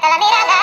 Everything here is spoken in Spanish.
Sácate la mirada.